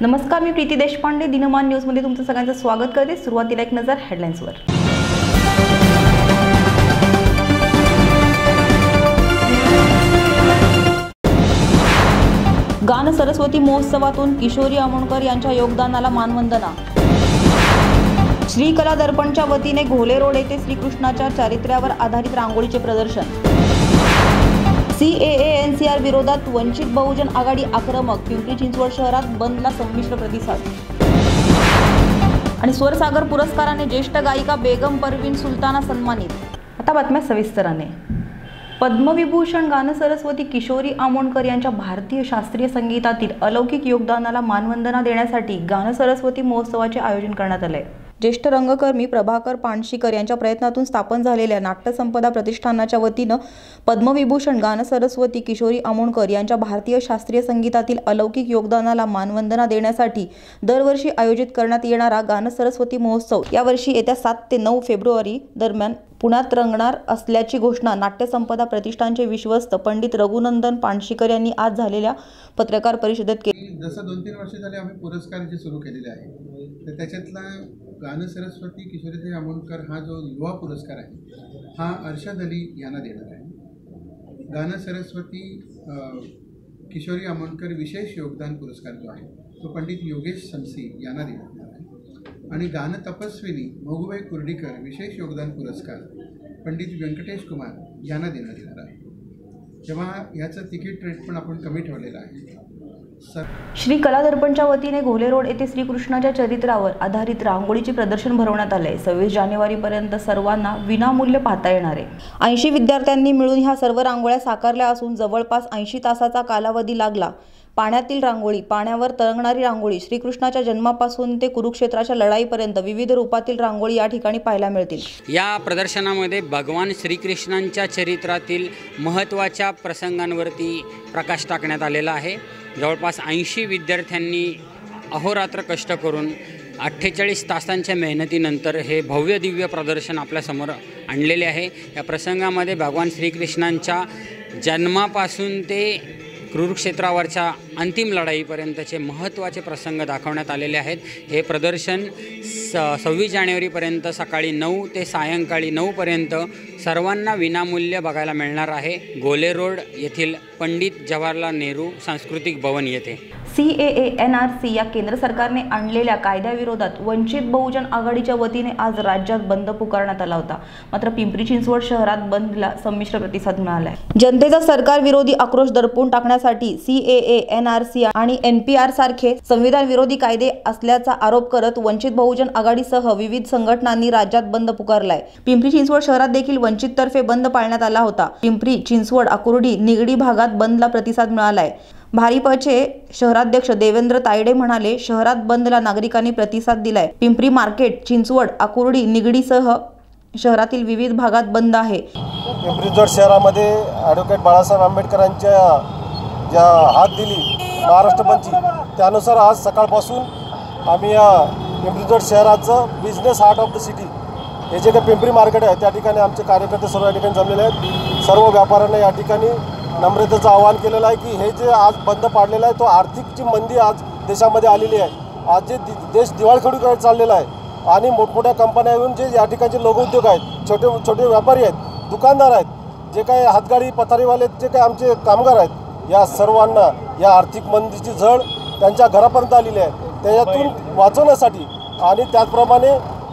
नमस्कार मी प्रीती देशपांडे. दिनमान न्यूजमध्ये तुमचं सगळ्यांचं स्वागत करते. सुरुवातीला एक नजर हेडलाईन्सवर गान सरस्वती महोत्सवातून किशोरी आमोणकर यांच्या योगदानाला मानवंदना. श्रीकला दर्पणच्या वतीने घोले रोड येथे श्रीकृष्णाच्या चारित्र्यावर आधारित रांगोळीचे प्रदर्शन. C A N C R विरोधात वंचित बहुजन आघाडी आक्रमक पिंपरी चिंचवड शहरात बंदला संमिश्र प्रतिसाद. आणि स्वरसागर पुरस्काराने ज्येष्ठ गायिका बेगम परवीन सुलताना सन्मानित. आता बातम्या सविस्तराने. पद्मविभूषण गानसरस्वती किशोरी आमोणकर यांच्या भारतीय शास्त्रीय संगीतातील अलौकिक योगदानाला मानवंदना देण्यासाठी गानसरस्वती महोत्सवाचे आयोजन करण्यात आले ज्येष्ठ रंगकर्मी प्रभाकर पाणशीकर यांच्या प्रयत्नातून स्थापन झालेल्या नाट्यसंपदा प्रतिष्ठानाच्या वतीनं पद्मविभूषण गानसरस्वती किशोरी आमोणकर यांच्या भारतीय शास्त्रीय संगीतातील अलौकिक योगदानाला मानवंदना देण्यासाठी दरवर्षी आयोजित करण्यात येणारा गानसरस्वती महोत्सव यावर्षी येत्या सात ते नऊ फेब्रुवारी दरम्यान पुण्यात रंगणार असल्याची घोषणा नाट्यसंपदा प्रतिष्ठानचे विश्वस्त पंडित रघुनंदन पाणशीकर यांनी आज झालेल्या पत्रकार परिषदेत केली. जसं दोन तीन वर्ष झाले आम्ही पुरस्कार जे सुरू केलेले आहे. तर त्याच्यातला गानसरस्वती किशोरीताई आमोणकर हा जो युवा पुरस्कार आहे हा अर्षद अली यांना देणार आहे. गानसरस्वती किशोरी आमोणकर विशेष योगदान पुरस्कार जो आहे तो पंडित योगेश समसी यांना देण्यात येणार आहे. आणि गान तपस्विनी मोगूबाई कुर्डीकर विशेष योगदान पुरस्कार पंडित व्यंकटेश कुमार यांना देण्यात येणार आहे. तेव्हा याचं तिकीट रेट पण आपण कमी ठेवलेलं आहे. श्री कला दर्पणच्या वतीने घोले रोड येथे श्रीकृष्णाच्या चरित्रावर आधारित रांगोळीचे प्रदर्शन भरवण्यात आले सव्वीस जानेवारीपर्यंत सर्वांना विनामूल्य पाहता येणार आहे. ऐंशी विद्यार्थ्यांनी मिळून ह्या सर्व रांगोळ्या साकारल्या असून जवळपास ऐंशी तासाचा कालावधी लागला. पाण्यातील रांगोळी पाण्यावर तरंगणारी रांगोळी श्रीकृष्णाच्या जन्मापासून ते कुरुक्षेत्राच्या लढाईपर्यंत विविध रूपातील रांगोळी या ठिकाणी पाहायला मिळतील. या प्रदर्शनामध्ये भगवान श्रीकृष्णांच्या चरित्रातील महत्त्वाच्या प्रसंगांवरती प्रकाश टाकण्यात आलेला आहे. जवळपास ऐंशी विद्यार्थ्यांनी अहोरात्र कष्ट करून अठ्ठेचाळीस तासांच्या मेहनतीनंतर हे भव्य दिव्य प्रदर्शन आपल्यासमोर आणलेले आहे. या प्रसंगामध्ये भगवान श्रीकृष्णांच्या जन्मापासून ते कुरुक्षेत्रावरच्या अंतिम लढाईपर्यंतचे महत्त्वाचे प्रसंग दाखवण्यात आलेले आहेत. हे प्रदर्शन स सव्वीस जानेवारीपर्यंत सकाळी नऊ ते सायंकाळी नऊपर्यंत सर्वांना विनामूल्य बघायला मिळणार आहे. गोले रोड येथील पंडित जवाहरलाल नेहरू सांस्कृतिक भवन येथे. C A N R C या केंद्र सरकारने आणलेल्या कायद्याविरोधात वंचित बहुजन आघाडीच्या वतीने आज राज्यात बंद पुकारण्यात आला होता. मात्र पिंपरी चिंचवड शहरात बंदला संमिश्र प्रतिसाद मिळाला जनतेचा सरकार विरोधी आक्रोश दडपून टाकण्यासाठी C A N R C आणि एन पी आर सारखे संविधान विरोधी कायदे असल्याचा आरोप करत वंचित बहुजन आघाडीसह विविध संघटनांनी राज्यात बंद पुकारलाय. पिंपरी चिंचवड शहरात देखील वंचित तर्फे बंद पाळण्यात आला होता. पिंपरी चिंचवड आकुर्डी निगडी भागात बंदला प्रतिसाद मिळालाय. भारिपचे शहराध्यक्ष देवेंद्र तायडे म्हणाले शहरात बंदला नागरिकांनी प्रतिसाद दिलाय. पिंपरी मार्केट चिंचवड आकुर्डी निगडीसह शहरातील विविध भागात बंद आहे. पिंपरी शहरामध्ये ॲडव्होकेट बाळासाहेब आंबेडकरांच्या ज्या हात दिली महाराष्ट्र बंदची त्यानुसार आज सकाळपासून आम्ही या पिंपरी शहराचं business heart of the city हे जे काही पिंपरी मार्केट आहे त्या ठिकाणी आमचे कार्यकर्ते सर्व या ठिकाणी जमलेले आहेत. सर्व व्यापाऱ्यांना या ठिकाणी नम्रतेचं आवाहन केलेलं आहे की हे जे आज बंद पाडलेलं आहे तो आर्थिकची मंदी आज देशामध्ये आलेली आहे. आज जे दि- देश दिवाळखोडीकडे चाललेला आहे आणि मोठमोठ्या कंपन्या येऊन जे या ठिकाणचे लघुउद्योग आहेत छोटे छोटे व्यापारी आहेत दुकानदार आहेत जे काही हातगाडी पथारीवाले जे काही आमचे कामगार आहेत या सर्वांना या आर्थिक मंदीची झळ त्यांच्या घरापर्यंत आलेली आहे. त्याच्यातून वाचवण्यासाठी आणि त्याचप्रमाणे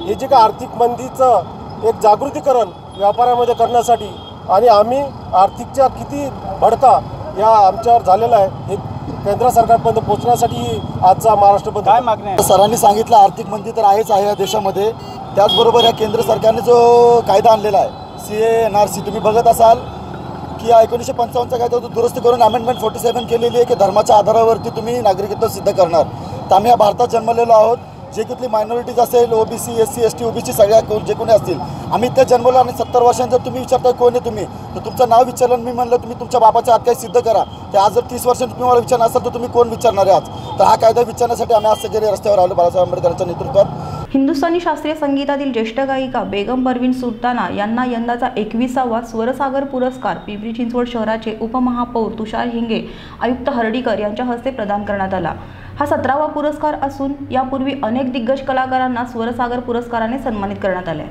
हे जे काही आर्थिक मंदीचं एक जागृतीकरण व्यापारामध्ये करण्यासाठी आणि आम्ही आर्थिकच्या किती भडका या आमच्यावर झालेला आहे हे केंद्र सरकारपर्यंत पोहोचण्यासाठी आजचा महाराष्ट्र बंद काय मागण्या सरांनी सांगितलं आर्थिक मंदी तर आहेच आहे या देशामध्ये. त्याचबरोबर या केंद्र सरकारने जो कायदा आणलेला आहे C A N R C तुम्ही बघत असाल की या एकोणीसशे पंचावन्नचा कायदा तो दुरुस्त करून अमेंडमेंट फोर्टी सेवन केलेली आहे की धर्माच्या आधारावरती तुम्ही नागरिकत्व सिद्ध करणार. तर आम्ही या भारतात जन्मलेलो आहोत. जे कुठली मायनॉरिटीज असेल OBC S C S T OBC सगळ्या कोण जे कोणी असतील आम्ही त्या जन्मलो आणि सत्तर वर्षांचं तुम्ही विचारताय कोण आहे तुम्ही तर तुमचं नाव विचारलं मी म्हणलं तुम्ही तुमच्या बाबाच्या हात काही सिद्ध करा. ते आज जर तीस वर्षांनी तुम्ही मला विचारणार असाल तर तुम्ही कोण विचारणार आहे आज? तर हा कायदा विचारण्यासाठी आम्ही आज सगळे रस्त्यावर आलो बाळासाहेब आंबेडकरांच्या नेतृत्वात. हिंदुस्थानी शास्त्रीय संगीतातील ज्येष्ठ गायिका बेगम परवीन सुलताना यांना यंदाचा एकविसावा स्वरसागर पुरस्कार पिंपरी चिंचवड शहराचे उपमहापौर तुषार हिंगे आयुक्त हर्डीकर यांच्या हस्ते प्रदान करण्यात आला. हा सतरावा पुरस्कार असून यापूर्वी अनेक दिग्गज कलाकारांना स्वरसागर पुरस्काराने सन्मानित करण्यात आले.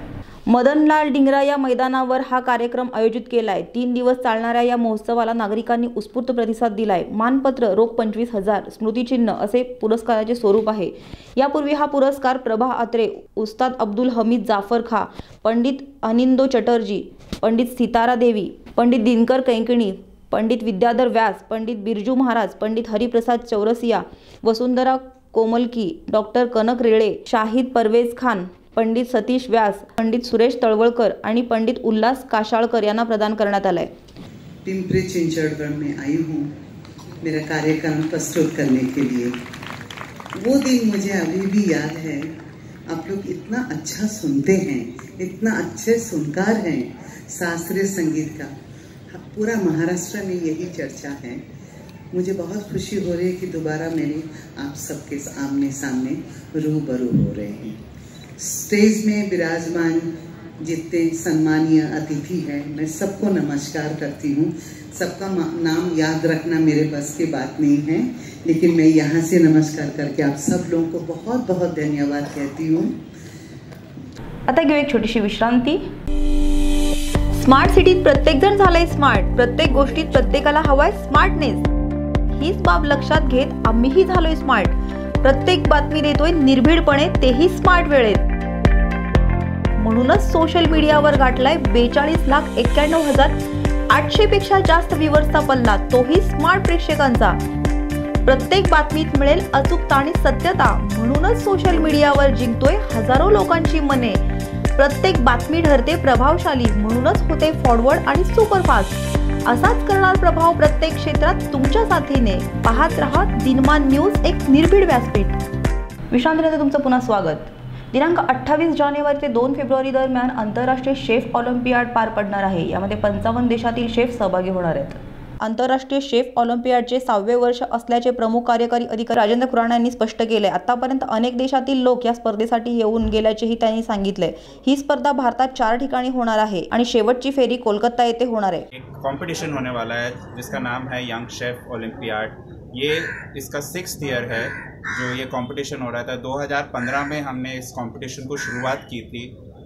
मदनलाल डिंगरा या मैदानावर हा कार्यक्रम आयोजित केलाय. तीन दिवस चालणाऱ्या या महोत्सवाला नागरिकांनी उत्स्फूर्त प्रतिसाद दिलाय. मानपत्र रोख पंचवीस हजार स्मृतिचिन्ह असे पुरस्काराचे स्वरूप आहे. यापूर्वी हा पुरस्कार प्रभा अत्रे उस्ताद अब्दुल हमीद जाफर खा पंडित अनिंदो चटर्जी पंडित सितारा देवी पंडित दिनकर कैंकणी पंडित विद्याधर व्यास पंडित बिरजू महाराज पंडित हरिप्रसाद चौरसिया वसुंधरा कोमलकी डॉक्टर कनक रेळे शाहिद परवेज खान पंडित सतीश व्यास पंडित सुरेश तळवळकर आणि पंडित उल्हास काशाळकर यांना प्रदान करण्यात आलाय. पिंपरी चिंचड़गढ़ में आई हूँ. मेरा कार्यक्रम प्रस्तुत करने के लिए. वो दिन मुझे अभी भी याद है। आप लोग इतना अच्छा सुनते हैं इतना अच्छे सुनकार हैं शास्त्रीय संगीत का। पूरा महाराष्ट्र में यही चर्चा है। मुझे बहुत खुशी हो रही है कि दोबारा मेरे आप सबके आमने सामने रूबरू हो रहे हैं। स्टेज में विराजमान जितने सम्मानीय अतिथि हैं, मैं सबको नमस्कार करती हूँ। सबका नाम याद रखना मेरे बस की बात नहीं है, लेकिन मैं यहाँ से नमस्कार करके आप सब लोगों को बहुत बहुत धन्यवाद कहती हूँ। आता घेऊ एक छोटीशी विश्रांती। स्मार्ट सिटीत प्रत्येक जण झालाय स्मार्ट प्रत्येक गोष्टीत प्रत्येकाला हवाय स्मार्टनेस हीच बाब लक्षात घेत आम्हीही झालोय स्मार्ट प्रत्येक बातमी देतोय निर्भीडपणे तेही स्मार्ट वेळेत. म्हणूनच सोशल मीडियावर गाठलाय बेचाळीस लाख एक्क्याण्णव हजार आठशे पेक्षा जास्त व्ह्युअर्सचा पल्ला तोही स्मार्ट प्रेक्षकांचा. प्रत्येक बातमीत मिळेल अचूकता आणि सत्यता. म्हणूनच सोशल मीडियावर जिंकतोय हजारो लोकांची मने. प्रत्येक बातमी ठरते प्रभावशाली म्हणूनच होते फॉरवर्ड आणि सुपरफास्ट असाच करणार प्रभाव प्रत्येक क्षेत्रात तुमच्या साथीने. पाहत रहा दिनमान न्यूज एक निर्भीड व्यासपीठ. विश्रांतीनंतर तुमचं पुन्हा स्वागत. दिनांक अठ्ठावीस जानेवारी ते दोन फेब्रुवारी दरम्यान आंतरराष्ट्रीय शेफ ऑलिम्पियाड पार पडणार आहे. यामध्ये पंचावन्न देशातील शेफ सहभागी होणार आहेत. आंतरराष्ट्रीय शेफ ऑलिम्पियाडचे सहावे वर्ष असल्याचे प्रमुख कार्यकारी अधिकारी राजेंद्र खुराणा यांनी स्पष्ट केले आतापर्यंत अनेक देशातील लोक या स्पर्धेसाठी येऊन गेल्याचेही त्यांनी सांगितले ही स्पर्धा भारतात चार ठिकाणी होणार आहे आणि शेवटची फेरी कोलकाता येथे होणार आहे. एक होने वाला है जिसका नाम है यंग शेफ ऑलिम्पियाड ये इसका सिक्स ईयर है जो ये कंपटीशन हो रहा था. 2015 में हमने इस कंपटीशन को शुरुआत की थी.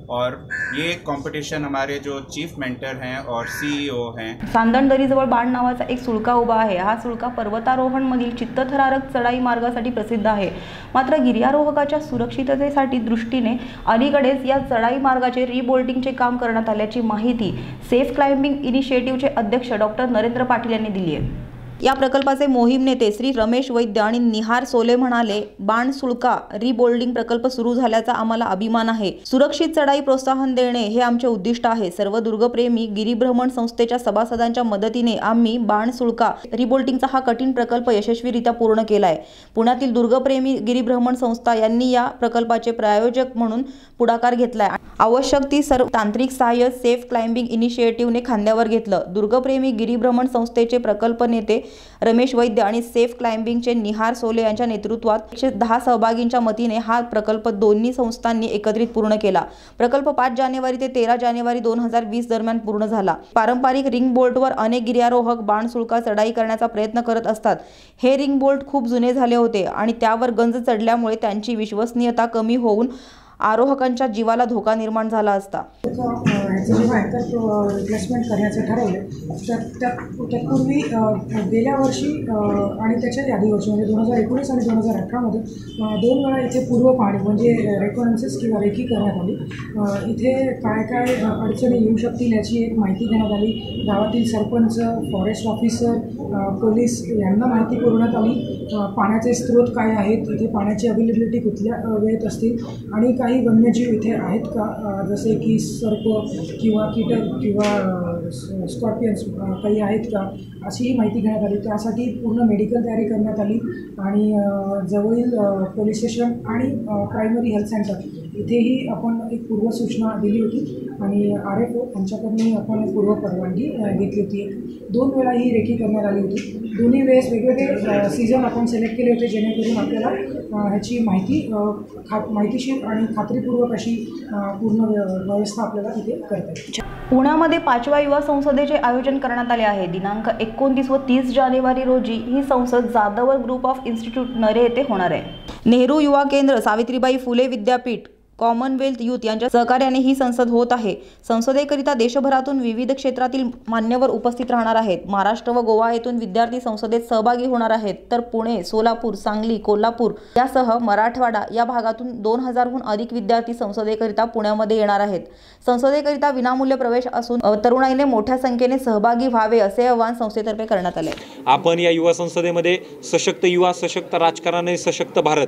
और ये कंपटीशन हमारे जो चीफ मेंटर हैं और सीईओ हैं। सांदण दरीजवळ बाण नावाचा एक सुळका उभा आहे. हा सुळका पर्वतारोहणमधील चित्तथरारक चढाई मार्गासाठी प्रसिद्ध आहे. मात्र गिर्यारोहकाच्या सुरक्षिततेसाठी दृष्टीने अलीकडेच या चढाई मार्गाचे रिबोल्टिंगचे काम करण्यात आल्याची माहिती सेफ क्लाइम्बिंग इनिशिएटिव्हचे अध्यक्ष डॉक्टर नरेंद्र पाटील यांनी दिली आहे. या प्रकल्पाचे मोहीम नेते श्री रमेश वैद्य आणि निहार सोले म्हणाले बाण सुळका रिबोल्डिंग प्रकल्प सुरू झाल्याचा आम्हाला अभिमान आहे. सुरक्षित चढाई प्रोत्साहन देणे हे आमचे उद्दिष्ट आहे. सर्व दुर्गप्रेमी गिरीभ्रमण संस्थेच्या सभासदांच्या मदतीने आम्ही बाण सुळका रिबोल्टिंगचा हा कठीण प्रकल्प यशस्वीरित्या पूर्ण केलाय. पुण्यातील दुर्गप्रेमी गिरीभ्रमण संस्था यांनी या प्रकल्पाचे प्रायोजक म्हणून पुढाकार घेतलाय. आवश्यक ती सर्व तांत्रिक सहाय्य सेफ क्लाइम्बिंग इनिशिएटिव्हने खांद्यावर घेतलं. दुर्गप्रेमी गिरीभ्रमण संस्थेचे प्रकल्प नेते रमेश वैद्य आणि सेफ क्लाइम्बिंगचे निहार सोले यांच्या नेतृत्वात एकशे दहा सहभागींच्या मतीने हा प्रकल्प दोन्ही संस्थांनी एकत्रित पूर्ण केला. प्रकल्प पाच जानेवारी ते तेरा जानेवारी दोन हजार वीस दरम्यान पूर्ण झाला. पारंपरिक रिंग बोल्टवर अनेक गिर्यारोहक बाणसुळका चढाई करण्याचा प्रयत्न करत असतात. हे रिंग बोल्ट खूप जुने झाले होते आणि त्यावर गंज चढल्यामुळे त्यांची विश्वसनीयता कमी होऊन आरोहकांच्या जीवाला धोका निर्माण झाला असता. ह्याचं रिप्लेसमेंट करण्याचं ठरवलं तर त्या गेल्या वर्षी आणि त्याच्या आधी वर्षी म्हणजे दोन हजार एकोणीस आणि दोन हजार अठरामध्ये दोन वेळा इथे पूर्व पाहणी म्हणजे रेकॉर्डन्सेस किंवा रेकी करण्यात आली इथे काय काय अडचणी येऊ शकतील याची एक माहिती देण्यात आली. गावातील सरपंच फॉरेस्ट ऑफिसर पोलीस यांना माहिती पुरवण्यात आली. पाण्याचे स्रोत काय आहेत? इथे पाण्याची अवेलेबिलिटी कुठल्या वेळेत असतील? आणि काही काही वन्यजीव इथे आहेत का? जसे की सर्प किंवा कीटक किंवा स्कॉर्पियन्स काही आहेत का? अशीही माहिती घेण्यात आली. त्यासाठी पूर्ण मेडिकल तयारी करण्यात आली. आणि जवळील पोलीस स्टेशन आणि प्रायमरी हेल्थ सेंटर इथेही आपण एक पूर्वसूचना दिली होती. आणि आर एफ ओ यांच्याकडून आपण पूर्व परवानगी घेतली होती. दोन वेळा ही रेकी करण्यात आली होती. दोन्ही वेळेस वेगवेगळे सीझन आपण सिलेक्ट केले होते जेणेकरून आपल्याला ह्याची माहिती खा माहितीशीर आणि खात्रीपूर्वक अशी पूर्ण व्य- व्यवस्था आपल्याला तिथे करता येईल. पुण्यामध्ये पाचव्या युवा संसदेचे आयोजन करण्यात आले आहे. दिनांक एकोणतीस व तीस जानेवारी रोजी ही संसद जाधवर ग्रुप ऑफ इन्स्टिट्यूट नरे येथे होणार आहे. नेहरू युवा केंद्र सावित्रीबाई फुले विद्यापीठ कॉमनवेल्थ युथ यांच्या सहकार्याने ही संसद होत आहे. संसदेकरिता देशभरातून विविध क्षेत्रातील मान्यवर उपस्थित राहणार आहेत. महाराष्ट्र व गोवा येथून विद्यार्थी संसदेत सहभागी होणार आहेत. तर पुणे सोलापूर सांगली कोल्हापूर यासह मराठवाडा या भागातून दोन हजारहून अधिक विद्यार्थी संसदेकरिता पुण्यामध्ये येणार आहेत. संसदेकरिता विनामूल्य प्रवेश असून तरुणाईने मोठ्या संख्येने सहभागी व्हावे असे आवाहन संस्थेतर्फे करण्यात आले. आपण या युवा संसदेमध्ये सशक्त युवा सशक्त राजकारण आणि सशक्त भारत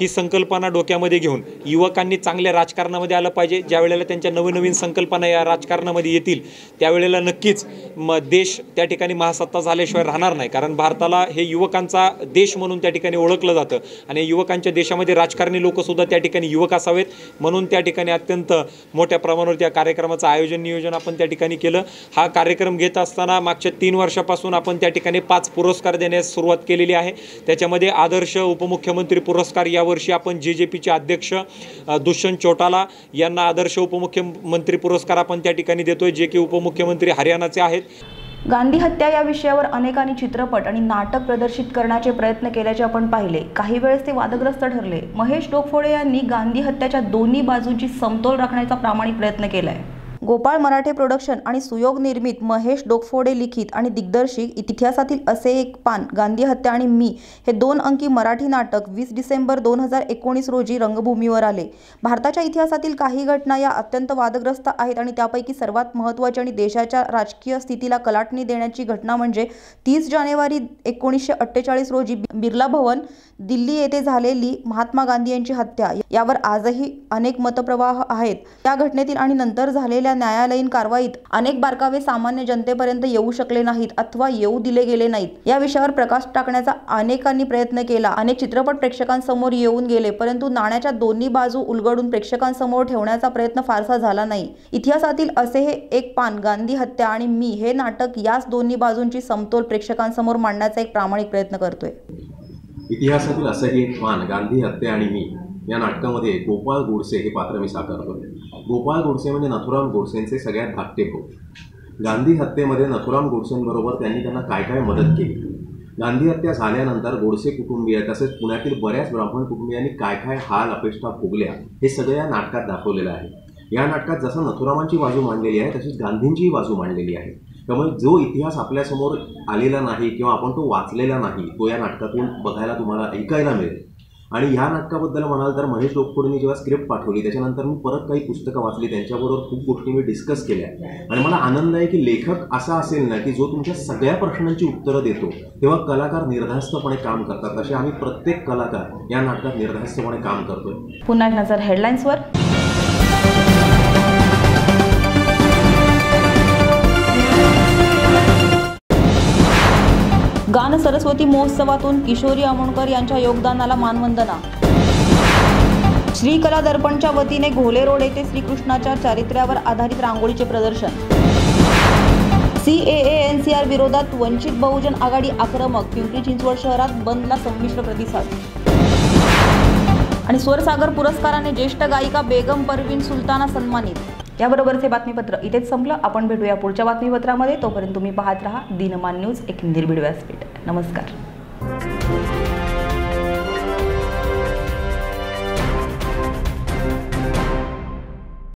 ही संकल्पना डोक्यामध्ये घेऊन युवकांनी चांगल्या राजकारणामध्ये आलं पाहिजे. ज्या वेळेला त्यांच्या नवनवीन संकल्पना या राजकारणामध्ये येतील त्यावेळेला नक्कीच म देश त्या ठिकाणी महासत्ता झाल्याशिवाय राहणार नाही. कारण भारताला हे युवकांचा देश म्हणून त्या ठिकाणी ओळखलं जातं. आणि युवकांच्या देशामध्ये राजकारणी लोकसुद्धा त्या ठिकाणी युवक असावेत. म्हणून त्या ठिकाणी अत्यंत मोठ्या प्रमाणावर त्या कार्यक्रमाचं आयोजन नियोजन आपण त्या ठिकाणी केलं. हा कार्यक्रम घेत असताना मागच्या तीन वर्षापासून आपण त्या ठिकाणी पाच पुरस्कार देण्यास सुरुवात केलेली आहे. त्याच्यामध्ये आदर्श उपमुख्यमंत्री पुरस्कार यावर्षी आपण जे जे पीचे अध्यक्ष अ, भूषण चोटाला यांना आदर्श उपमुख्यमंत्री पुरस्कार आपण त्या ठिकाणी देतोय जे की उपमुख्यमंत्री हरियाणाचे आहेत. गांधी हत्या या विषयावर अनेकांनी चित्रपट आणि नाटक प्रदर्शित करण्याचे प्रयत्न केल्याचे आपण पाहिले. काही वेळेस ते वादग्रस्त ठरले. महेश डोकफोडे यांनी गांधी हत्याच्या दोन्ही बाजूंची समतोल राखण्याचा प्रामाणिक प्रयत्न केला आहे गोपाळ मराठे प्रोडक्शन आणि सुयोग निर्मित महेश डोकफोडे लिखित आणि दिग्दर्शित इतिहासातील असे एक पान गांधी हत्या आणि मी हे दोन अंकी मराठी नाटक वीस डिसेंबर दोन हजार एकोणीस रोजी रंगभूमीवर आले. भारताच्या इतिहासातील काही घटना या अत्यंत वादग्रस्त आहेत आणि त्यापैकी सर्वात महत्त्वाची आणि देशाच्या राजकीय स्थितीला कलाटणी देण्याची घटना म्हणजे तीस जानेवारी एकोणीसशे अठ्ठेचाळीस रोजी बिर्ला भवन दिल्ली येथे झालेली महात्मा गांधी यांची हत्या. यावर आजही अनेक मतप्रवाह आहेत. त्या घटनेतील आणि नंतर झालेल्या न्यायालयीन कारवाईत अनेक बारकावे सामान्य जनतेपर्यंत येऊ शकले नाहीत अथवा येऊ दिले गेले नाहीत. या विषयावर प्रकाश टाकण्याचा अनेकांनी प्रयत्न केला अनेक चित्रपट प्रेक्षकांसमोर येऊन गेले परंतु नाण्याच्या दोन्ही बाजू उलगडून प्रेक्षकांसमोर ठेवण्याचा प्रयत्न फारसा झाला नाही. इतिहासातील असे हे एक पान गांधी हत्या आणि मी हे नाटक याच दोन्ही बाजूंची समतोल प्रेक्षकांसमोर मांडण्याचा एक प्रामाणिक प्रयत्न करतोय. इतिहासातील असंही एक पान गांधी हत्या आणि मी या नाटकामध्ये गोपाळ गोडसे हे पात्र मी साकारतो गोपाळ गोडसे म्हणजे नथुराम गोडसेंचे सगळ्यात धाकटे भाऊ. गांधी हत्येमध्ये नथुराम गोडसेंबरोबर त्यांनी त्यांना काय काय मदत केली? गांधी हत्या झाल्यानंतर गोडसे कुटुंबीय तसेच पुण्यातील बऱ्याच ब्राह्मण कुटुंबियांनी काय काय हाल अपेष्टा भोगल्या हे सगळं या नाटकात दाखवलेलं आहे. या नाटकात जसं नथुरामांची बाजू मांडलेली आहे तशीच गांधींचीही बाजू मांडलेली आहे. त्यामुळे जो इतिहास आपल्यासमोर आलेला नाही किंवा आपण तो वाचलेला नाही तो या नाटकातून बघायला तुम्हाला ऐकायला मिळेल. आणि ह्या नाटकाबद्दल म्हणाल तर महेश डोकफोडेंनी जेव्हा स्क्रिप्ट पाठवली त्याच्यानंतर मी परत काही पुस्तकं वाचली. त्यांच्याबरोबर खूप गोष्टी मी डिस्कस केल्या. आणि मला आनंद आहे की लेखक असा असेल ना की जो तुमच्या सगळ्या प्रश्नांची उत्तरं देतो तेव्हा कलाकार निर्धास्तपणे काम करतात. असे आम्ही प्रत्येक कलाकार या नाटकात निर्धास्तपणे काम करतोय. पुन्हा एक नजर हेडलाईन्सवर गान सरस्वती महोत्सवातून किशोरी अमोणकर यांच्या योगदानाला मानवंदना. श्री कला दर्पणच्या वतीने घोले रोड येथे श्रीकृष्णाच्या चारित्र्यावर आधारित रांगोळीचे प्रदर्शन. C A N C R विरोधात वंचित बहुजन आघाडी आक्रमक पिंपरी चिंचवड शहरात बंदला संमिश्र प्रतिसाद. आणि स्वरसागर पुरस्काराने ज्येष्ठ गायिका बेगम परवीन सुलताना सन्मानित. याबरोबरचे बातमीपत्र इथेच संपलं. आपण भेटूया पुढच्या बातमीपत्रामध्ये. तोपर्यंत तुम्ही पाहत राहा दिनमान न्यूज एक निर्भीड व्यासपीठ. नमस्कार.